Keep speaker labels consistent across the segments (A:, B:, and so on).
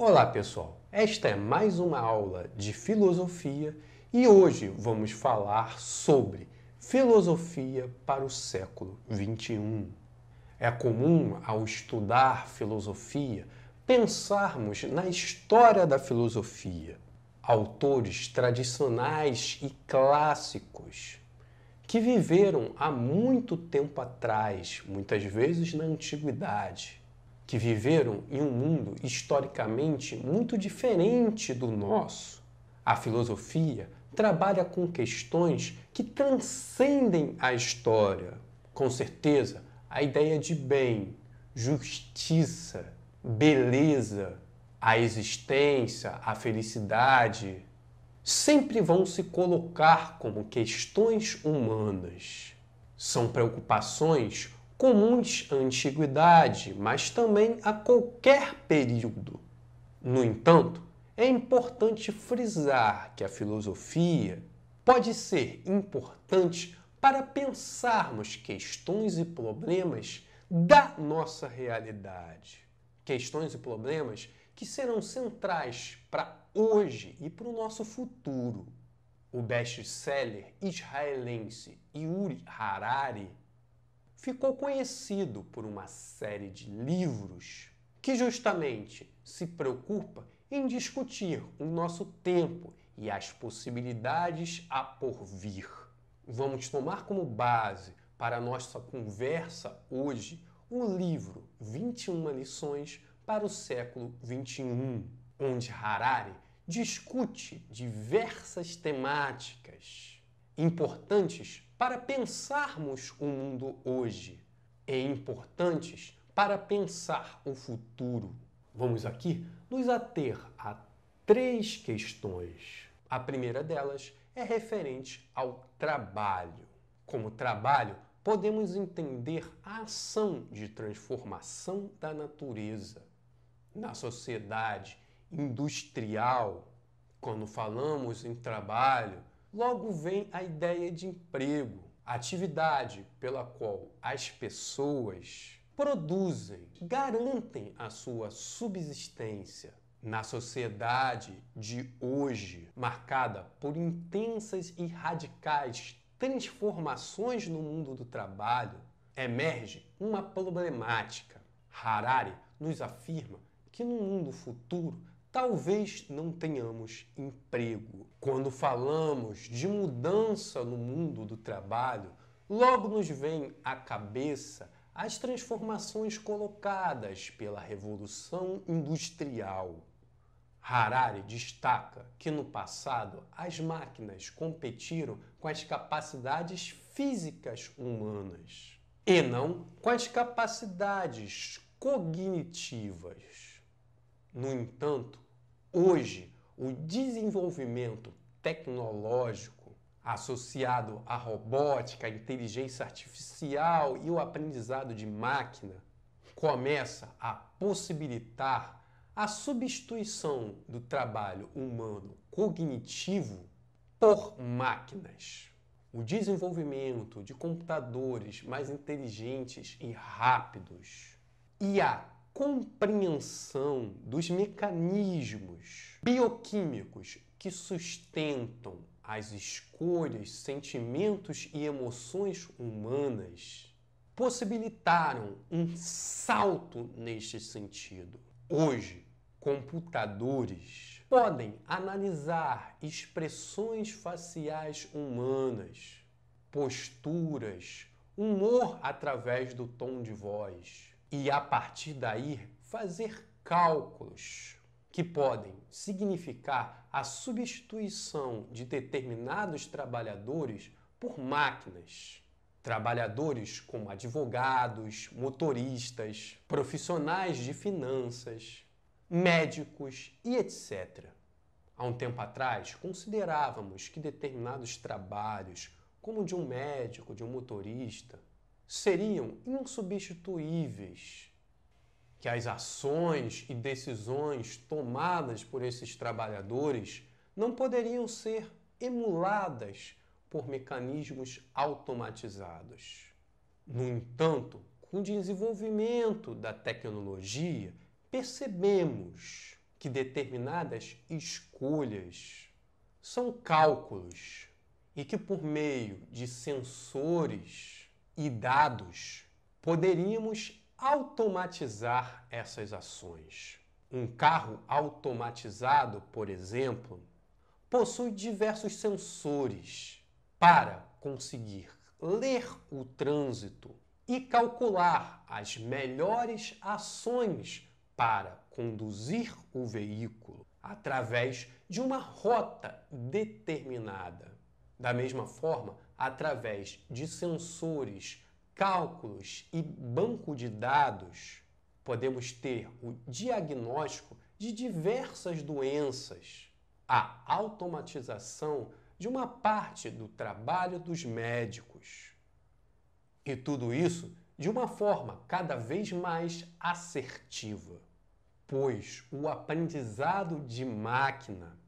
A: Olá pessoal, esta é mais uma aula de filosofia e hoje vamos falar sobre filosofia para o século XXI. É comum ao estudar filosofia pensarmos na história da filosofia, autores tradicionais e clássicos que viveram há muito tempo atrás, muitas vezes na antiguidade, que viveram em um mundo historicamente muito diferente do nosso. A filosofia trabalha com questões que transcendem a história. Com certeza, a ideia de bem, justiça, beleza, a existência, a felicidade, sempre vão se colocar como questões humanas. São preocupações comuns à antiguidade, mas também a qualquer período. No entanto, é importante frisar que a filosofia pode ser importante para pensarmos questões e problemas da nossa realidade. Questões e problemas que serão centrais para hoje e para o nosso futuro. O best-seller israelense Yuri Harari ficou conhecido por uma série de livros que justamente se preocupa em discutir o nosso tempo e as possibilidades a por vir. Vamos tomar como base para nossa conversa hoje o livro 21 lições para o século 21, onde Harari discute diversas temáticas importantes para pensarmos o mundo hoje e importantes para pensar o futuro. Vamos aqui nos ater a três questões. A primeira delas é referente ao trabalho. Como trabalho, podemos entender a ação de transformação da natureza na sociedade industrial, quando falamos em trabalho, logo vem a ideia de emprego, atividade pela qual as pessoas produzem, garantem a sua subsistência. Na sociedade de hoje, marcada por intensas e radicais transformações no mundo do trabalho, emerge uma problemática. Harari nos afirma que no mundo futuro talvez não tenhamos emprego. Quando falamos de mudança no mundo do trabalho, logo nos vem à cabeça as transformações colocadas pela Revolução Industrial. Harari destaca que no passado as máquinas competiram com as capacidades físicas humanas e não com as capacidades cognitivas. No entanto, hoje, o desenvolvimento tecnológico associado à robótica, à inteligência artificial e o aprendizado de máquina começa a possibilitar a substituição do trabalho humano cognitivo por máquinas. O desenvolvimento de computadores mais inteligentes e rápidos e a compreensão dos mecanismos bioquímicos que sustentam as escolhas, sentimentos e emoções humanas possibilitaram um salto neste sentido. Hoje, computadores podem analisar expressões faciais humanas, posturas, humor através do tom de voz e a partir daí fazer cálculos que podem significar a substituição de determinados trabalhadores por máquinas. Trabalhadores como advogados, motoristas, profissionais de finanças, médicos e etc. Há um tempo atrás, considerávamos que determinados trabalhos, como de um médico, de um motorista, seriam insubstituíveis, que as ações e decisões tomadas por esses trabalhadores não poderiam ser emuladas por mecanismos automatizados. No entanto, com o desenvolvimento da tecnologia, percebemos que determinadas escolhas são cálculos e que por meio de sensores e dados poderíamos automatizar essas ações. Um carro automatizado, por exemplo, possui diversos sensores para conseguir ler o trânsito e calcular as melhores ações para conduzir o veículo através de uma rota determinada. Da mesma forma, através de sensores, cálculos e banco de dados, podemos ter o diagnóstico de diversas doenças, a automatização de uma parte do trabalho dos médicos. E tudo isso de uma forma cada vez mais assertiva, pois o aprendizado de máquina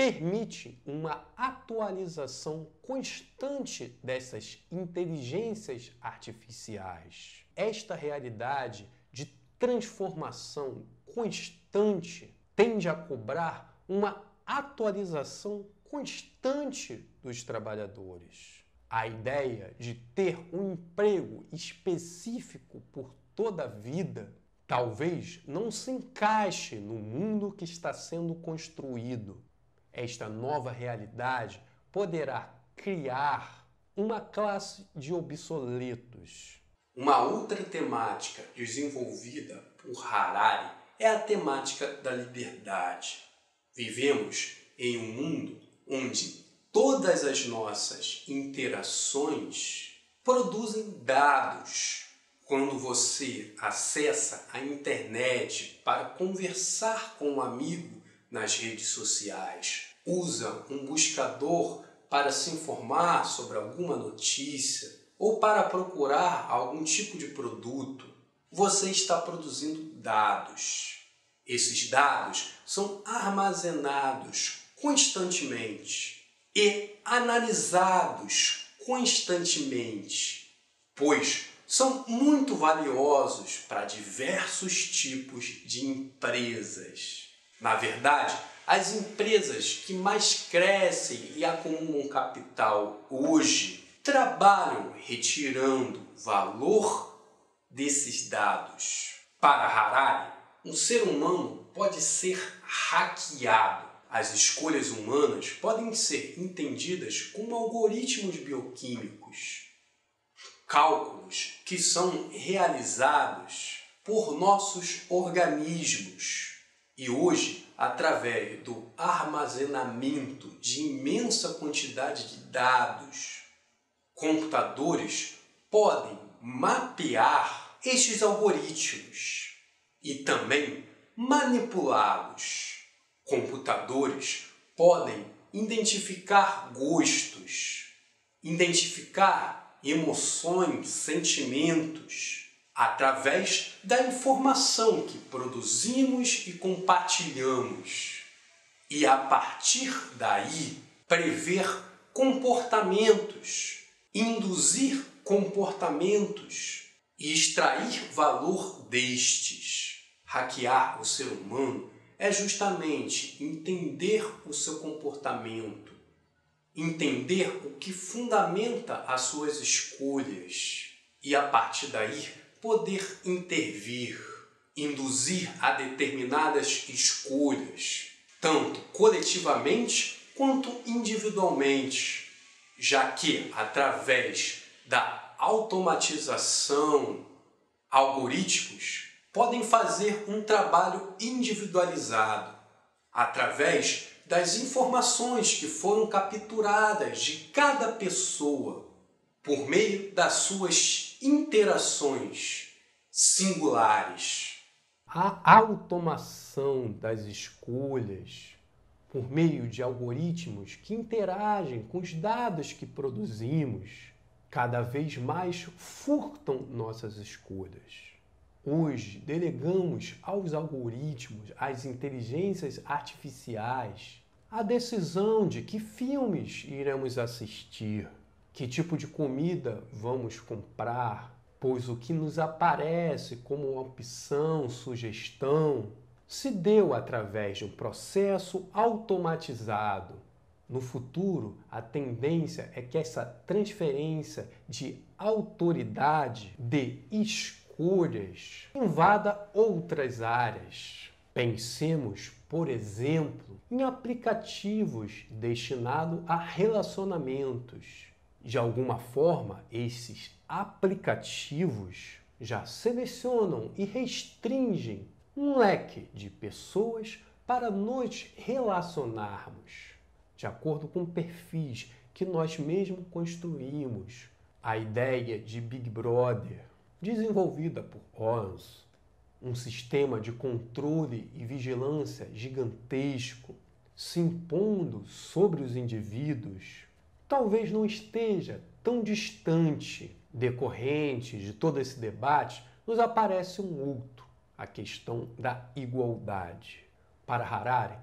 A: permite uma atualização constante dessas inteligências artificiais. Esta realidade de transformação constante tende a cobrar uma atualização constante dos trabalhadores. A ideia de ter um emprego específico por toda a vida talvez não se encaixe no mundo que está sendo construído. Esta nova realidade poderá criar uma classe de obsoletos uma outra temática desenvolvida por Harari é a temática da liberdade. Vivemos em um mundo onde todas as nossas interações produzem dados. Quando você acessa a internet para conversar com um amigo nas redes sociais, usa um buscador para se informar sobre alguma notícia, ou para procurar algum tipo de produto, você está produzindo dados. Esses dados são armazenados constantemente e analisados constantemente, pois são muito valiosos para diversos tipos de empresas. Na verdade, as empresas que mais crescem e acumulam capital hoje trabalham retirando valor desses dados. Para Harari, um ser humano pode ser hackeado. As escolhas humanas podem ser entendidas como algoritmos bioquímicos, cálculos que são realizados por nossos organismos. E hoje, através do armazenamento de imensa quantidade de dados computadores podem mapear estes algoritmos e também manipulá-los. Computadores podem identificar gostos, identificar emoções, sentimentos através da informação que produzimos e compartilhamos. E a partir daí prever comportamentos induzir comportamentos e extrair valor destes. Hackear o ser humano é justamente entender o seu comportamento, entender o que fundamenta as suas escolhas e, a partir daí, poder intervir, induzir a determinadas escolhas, tanto coletivamente quanto individualmente já que através da automatização, algoritmos podem fazer um trabalho individualizado através das informações que foram capturadas de cada pessoa por meio das suas interações singulares. A automação das escolhas por meio de algoritmos que interagem com os dados que produzimos, cada vez mais furtam nossas escolhas. Hoje, delegamos aos algoritmos, às inteligências artificiais, a decisão de que filmes iremos assistir, que tipo de comida vamos comprar, pois o que nos aparece como opção, sugestão, se deu através de um processo automatizado. No futuro, a tendência é que essa transferência de autoridade, de escolhas, invada outras áreas. Pensemos, por exemplo, em aplicativos destinados a relacionamentos. De alguma forma, esses aplicativos já selecionam e restringem um leque de pessoas para nos relacionarmos, de acordo com perfis que nós mesmos construímos. A ideia de Big Brother, desenvolvida por Oz, um sistema de controle e vigilância gigantesco se impondo sobre os indivíduos, talvez não esteja tão distante, decorrente de todo esse debate, nos aparece um outro, a questão da igualdade. Para Harari,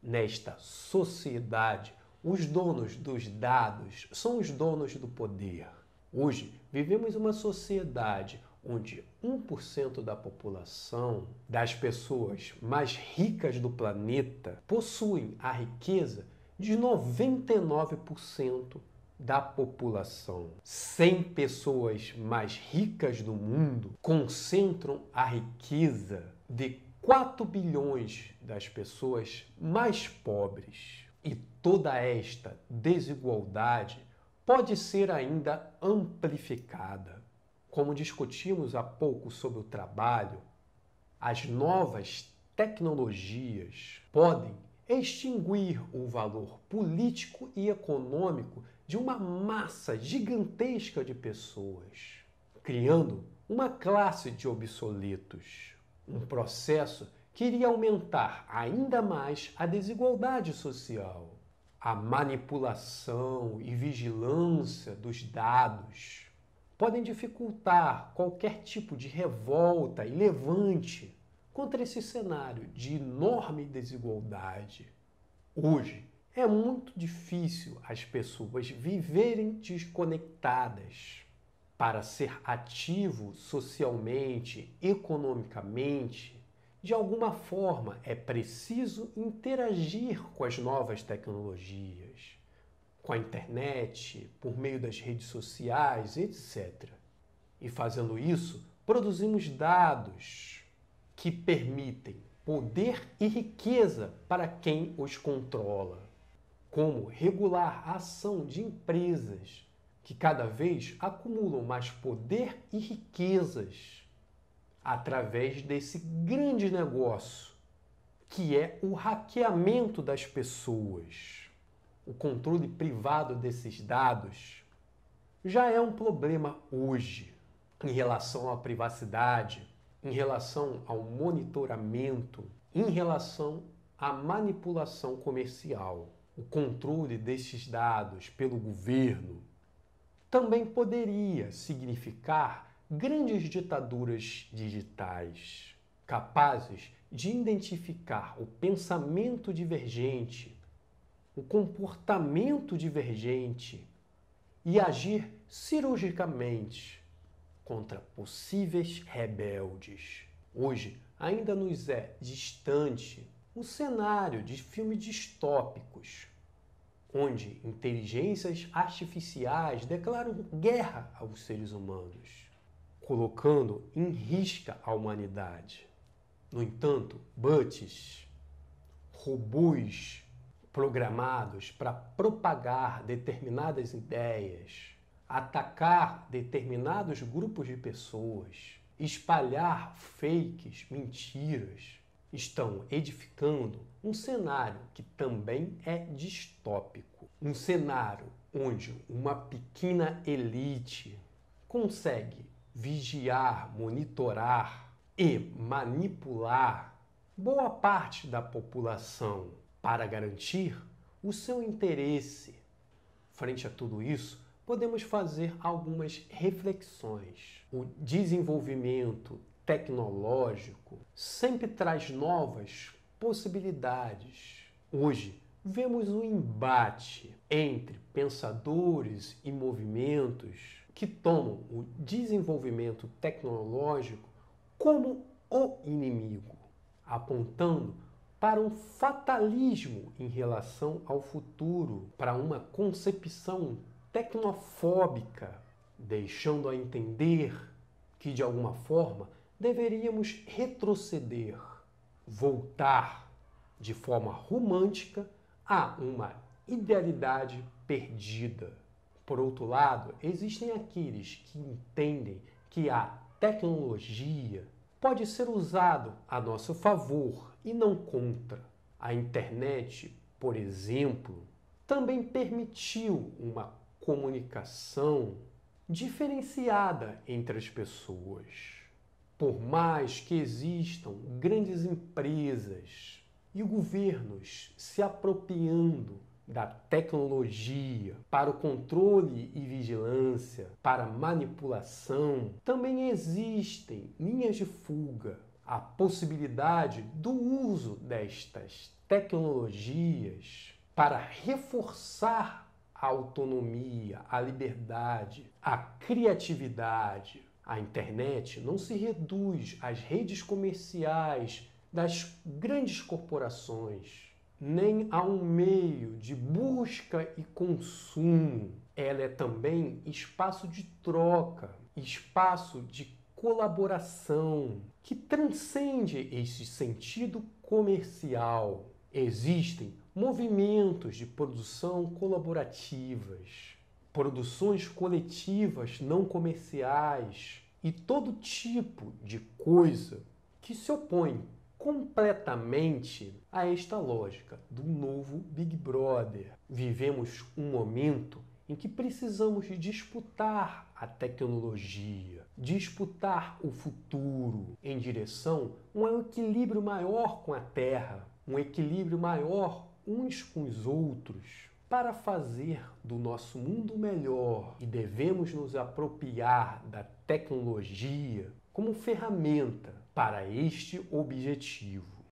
A: nesta sociedade, os donos dos dados são os donos do poder. Hoje, vivemos uma sociedade onde 1% da população, das pessoas mais ricas do planeta, possuem a riqueza de 99% da população. 100 pessoas mais ricas do mundo concentram a riqueza de 4 bilhões das pessoas mais pobres. E toda esta desigualdade pode ser ainda amplificada. Como discutimos há pouco sobre o trabalho, as novas tecnologias podem extinguir o valor político e econômico de uma massa gigantesca de pessoas, criando uma classe de obsoletos. Um processo que iria aumentar ainda mais a desigualdade social. A manipulação e vigilância dos dados podem dificultar qualquer tipo de revolta e levante contra esse cenário de enorme desigualdade. Hoje, é muito difícil as pessoas viverem desconectadas. Para ser ativo socialmente, economicamente, de alguma forma é preciso interagir com as novas tecnologias, com a internet, por meio das redes sociais, etc. E fazendo isso, produzimos dados que permitem poder e riqueza para quem os controla como regular a ação de empresas que cada vez acumulam mais poder e riquezas através desse grande negócio que é o hackeamento das pessoas. O controle privado desses dados já é um problema hoje em relação à privacidade, em relação ao monitoramento, em relação à manipulação comercial o controle destes dados pelo governo também poderia significar grandes ditaduras digitais, capazes de identificar o pensamento divergente, o comportamento divergente e agir cirurgicamente contra possíveis rebeldes. Hoje ainda nos é distante um cenário de filmes distópicos, onde inteligências artificiais declaram guerra aos seres humanos, colocando em risco a humanidade. No entanto, bots, robôs programados para propagar determinadas ideias, atacar determinados grupos de pessoas, espalhar fakes, mentiras, estão edificando um cenário que também é distópico. Um cenário onde uma pequena elite consegue vigiar, monitorar e manipular boa parte da população para garantir o seu interesse. Frente a tudo isso, podemos fazer algumas reflexões. O desenvolvimento tecnológico sempre traz novas possibilidades. Hoje, vemos um embate entre pensadores e movimentos que tomam o desenvolvimento tecnológico como o inimigo. apontando para um fatalismo em relação ao futuro, para uma concepção tecnofóbica, deixando a entender que de alguma forma deveríamos retroceder, voltar de forma romântica a uma idealidade perdida. Por outro lado, existem aqueles que entendem que a tecnologia pode ser usado a nosso favor e não contra. A internet, por exemplo, também permitiu uma comunicação diferenciada entre as pessoas. Por mais que existam grandes empresas e governos se apropriando da tecnologia para o controle e vigilância, para manipulação, também existem linhas de fuga. A possibilidade do uso destas tecnologias para reforçar a autonomia, a liberdade, a criatividade. A internet não se reduz às redes comerciais das grandes corporações nem a um meio de busca e consumo. Ela é também espaço de troca, espaço de colaboração que transcende esse sentido comercial. Existem movimentos de produção colaborativas, produções coletivas não comerciais e todo tipo de coisa que se opõe completamente a esta lógica do novo Big Brother. Vivemos um momento em que precisamos disputar a tecnologia, disputar o futuro em direção a um equilíbrio maior com a Terra, um equilíbrio maior uns com os outros. Para fazer do nosso mundo melhor e devemos nos apropriar da tecnologia como ferramenta para este objetivo.